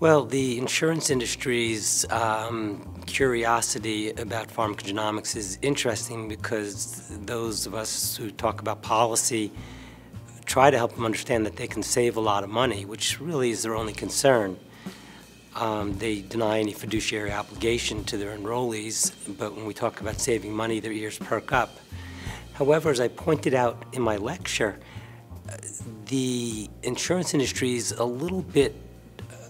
Well, the insurance industry's um, curiosity about pharmacogenomics is interesting because those of us who talk about policy try to help them understand that they can save a lot of money, which really is their only concern. Um, they deny any fiduciary obligation to their enrollees, but when we talk about saving money, their ears perk up. However, as I pointed out in my lecture, the insurance industry is a little bit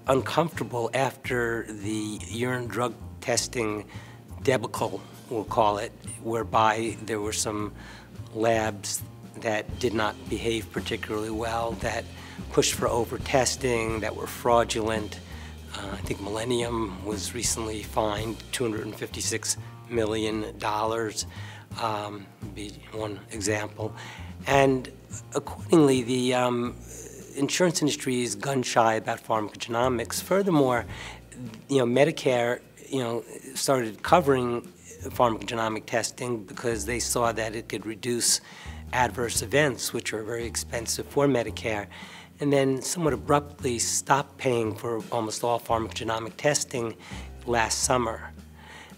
uncomfortable after the urine drug testing debacle, we'll call it, whereby there were some labs that did not behave particularly well, that pushed for over-testing, that were fraudulent. Uh, I think Millennium was recently fined $256 million, um, be one example. And accordingly, the um, insurance industry is gun shy about pharmacogenomics. Furthermore, you know, Medicare, you know, started covering pharmacogenomic testing because they saw that it could reduce adverse events, which are very expensive for Medicare, and then somewhat abruptly stopped paying for almost all pharmacogenomic testing last summer.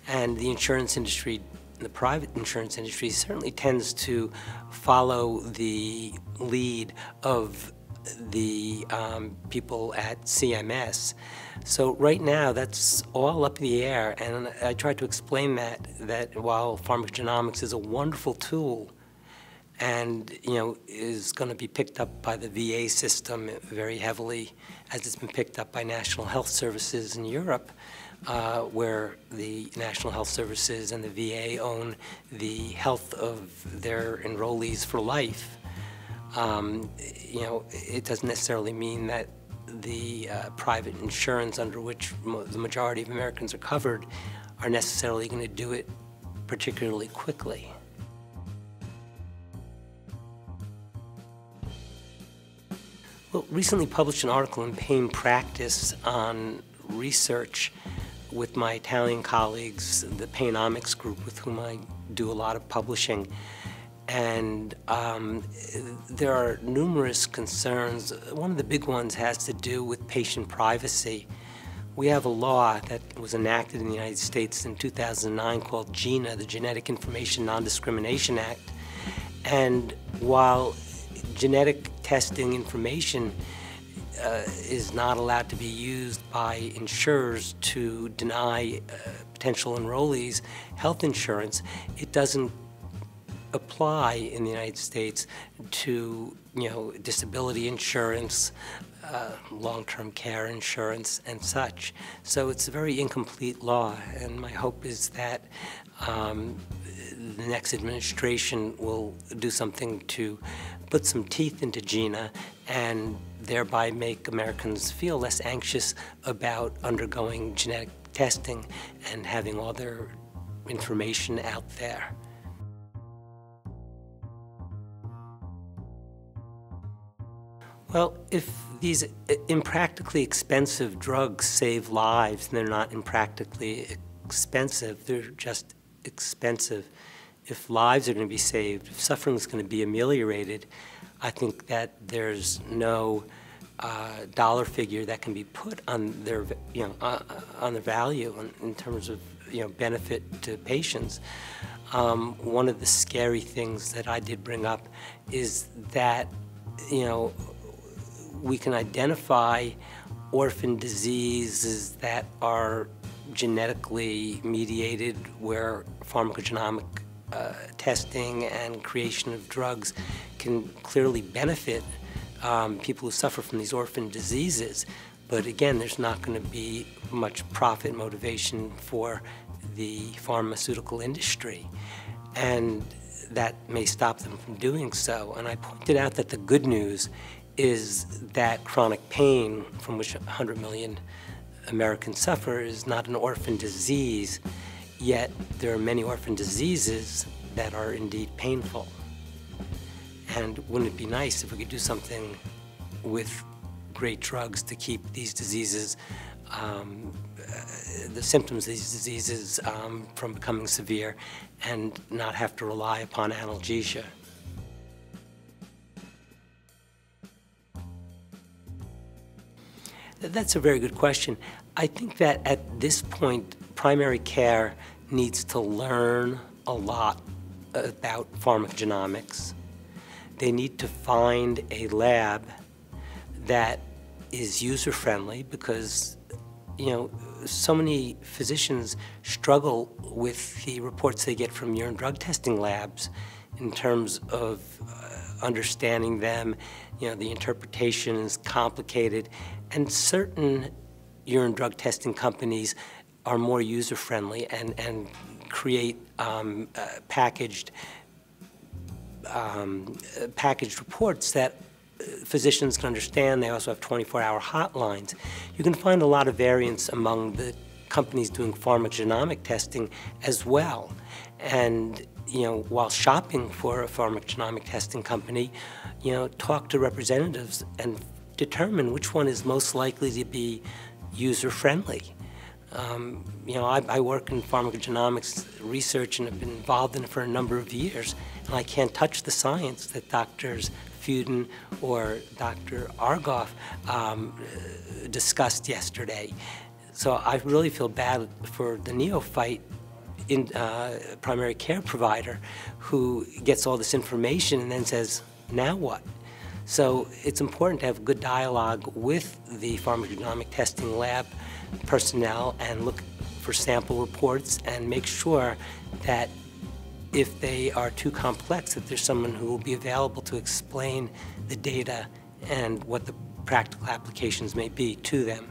And the insurance industry, the private insurance industry, certainly tends to follow the lead of the um, people at CMS. So right now, that's all up in the air, and I tried to explain that that while pharmacogenomics is a wonderful tool, and you know is going to be picked up by the VA system very heavily, as it's been picked up by National Health Services in Europe. Uh, where the National Health Services and the VA own the health of their enrollees for life um, you know, it doesn't necessarily mean that the uh, private insurance under which the majority of Americans are covered are necessarily going to do it particularly quickly. Well, recently published an article in Pain Practice on research with my Italian colleagues, the Painomics group with whom I do a lot of publishing. And um, there are numerous concerns. One of the big ones has to do with patient privacy. We have a law that was enacted in the United States in 2009 called GINA, the Genetic Information Non-Discrimination Act. And while genetic testing information uh, is not allowed to be used by insurers to deny uh, potential enrollees health insurance, it doesn't apply in the United States to you know disability insurance, uh, long-term care insurance, and such. So it's a very incomplete law, and my hope is that um, the next administration will do something to put some teeth into GINA and thereby make Americans feel less anxious about undergoing genetic testing and having all their information out there. Well, if these impractically expensive drugs save lives and they're not impractically expensive, they're just expensive. If lives are going to be saved, if suffering is going to be ameliorated, I think that there's no uh, dollar figure that can be put on their, you know, uh, on the value in, in, terms of, you know, benefit to patients. Um, one of the scary things that I did bring up is that, you know, we can identify orphan diseases that are genetically mediated where pharmacogenomic uh, testing and creation of drugs can clearly benefit um, people who suffer from these orphan diseases. But again, there's not going to be much profit motivation for the pharmaceutical industry. And that may stop them from doing so. And I pointed out that the good news is that chronic pain from which 100 million Americans suffer is not an orphan disease, yet there are many orphan diseases that are indeed painful. And wouldn't it be nice if we could do something with great drugs to keep these diseases, um, uh, the symptoms of these diseases um, from becoming severe and not have to rely upon analgesia? That's a very good question. I think that at this point, primary care needs to learn a lot about pharmacogenomics. They need to find a lab that is user-friendly because, you know, so many physicians struggle with the reports they get from urine drug testing labs in terms of uh, understanding them. You know, the interpretation is complicated, and certain urine drug testing companies are more user-friendly and, and create um, uh, packaged um, uh, packaged reports that uh, physicians can understand. They also have 24-hour hotlines. You can find a lot of variance among the companies doing pharmacogenomic testing as well. And you know, while shopping for a pharmacogenomic testing company, you know, talk to representatives and determine which one is most likely to be user-friendly. Um, you know, I, I, work in pharmacogenomics research and have been involved in it for a number of years, and I can't touch the science that Doctors Fudin or Dr. Argoff um, discussed yesterday. So I really feel bad for the neophyte in, uh, primary care provider who gets all this information and then says, now what? So it's important to have good dialogue with the pharmacogenomic testing lab personnel and look for sample reports and make sure that if they are too complex, that there's someone who will be available to explain the data and what the practical applications may be to them.